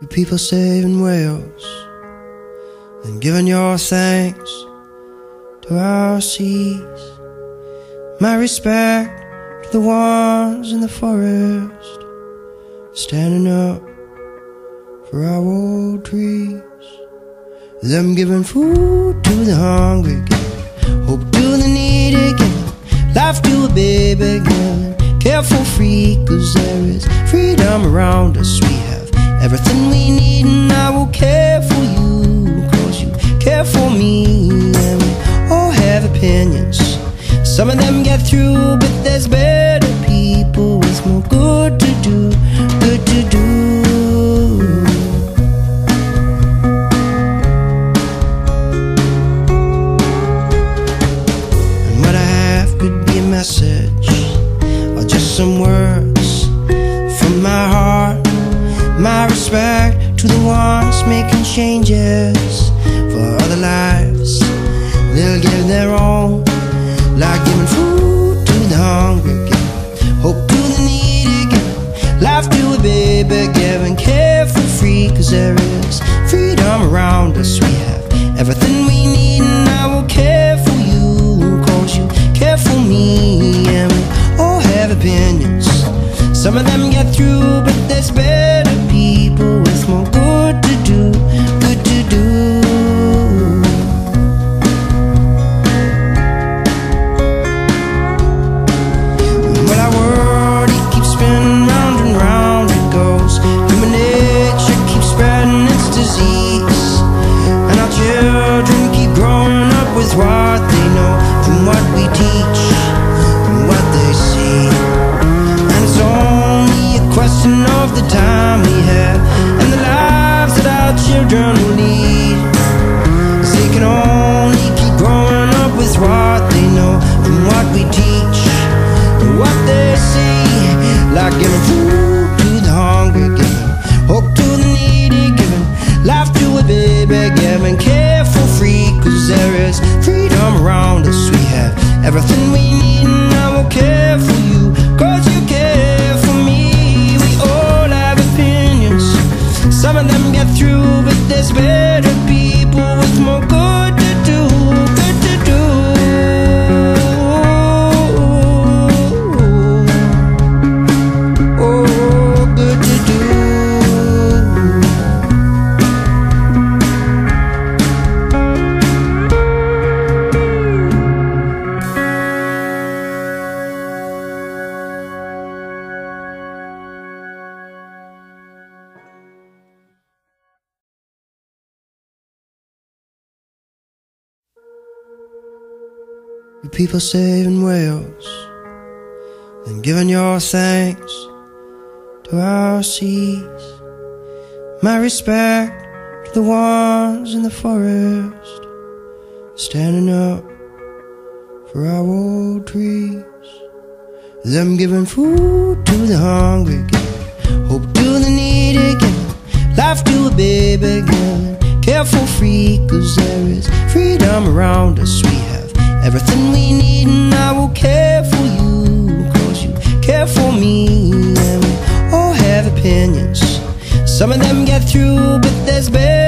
You people saving whales and giving your thanks to our seas. My respect to the ones in the forest standing up for our old trees. Them giving food to the hungry, giving hope to the needy, giving life to a baby, giving careful free, cause Some of them get through, but there's better people with more good to do, good to do. And what I have could be a message or just some words from my heart. My respect to the ones making changes for other lives. They'll give their own, life to a baby, giving care for free. Cause there is freedom around us. We have everything we need, and I will care for you. Cause you care for me, and we all have opinions. Some of them get through, but disease. And our children keep growing up with what they know from what we teach and what they see. And it's only a question of the time we have and the lives that our children will lead. 'Cause they can only keep growing up with what they know from what we teach and what they see. Like giving food everything we You people saving whales and giving your thanks to our seas. My respect to the ones in the forest standing up for our old trees. Them giving food to the hungry, giving hope to the needy, giving life to a baby, giving careful free. Cause there is freedom around us. We have everything we need, and I will care for you. Cause you care for me, and we all have opinions. Some of them get through, but there's better